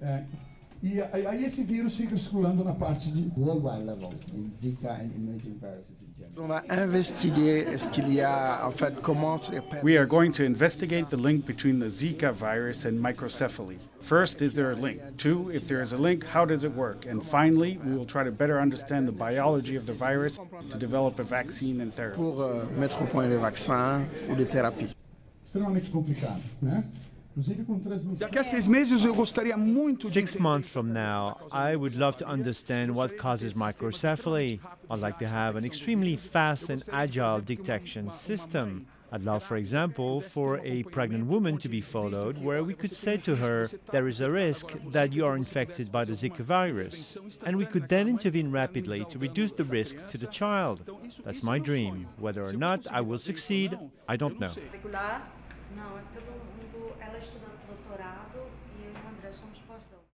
É, e aí esse vírus fica circulando na parte de worldwide level in Zika and emerging viruses in general. On va investiguer est-ce qu'il y a en fait comment We are going to investigate the link between the Zika virus and microcephaly. First, is there a link? Two, if there is a link, how does it work? And finally, we will try to better understand the biology of the virus to develop a vaccine and therapy. pour euh, mettre au point des vaccins ou des thérapies. extremamente complicado, né? Inclusive com transmissão. Daqui a seis meses eu gostaria muito de Six months from now, I would love to understand what causes microcephaly. I'd like to have an extremely fast and agile detection system. I'd love, for example, for a pregnant woman to be followed where we could say to her, there is a risk that you are infected by the Zika virus. And we could then intervene rapidly to reduce the risk to the child. That's my dream. Whether or not I will succeed, I don't know. Não, é todo mundo. Ela estudante de doutorado e eu e o André somos pós-doc.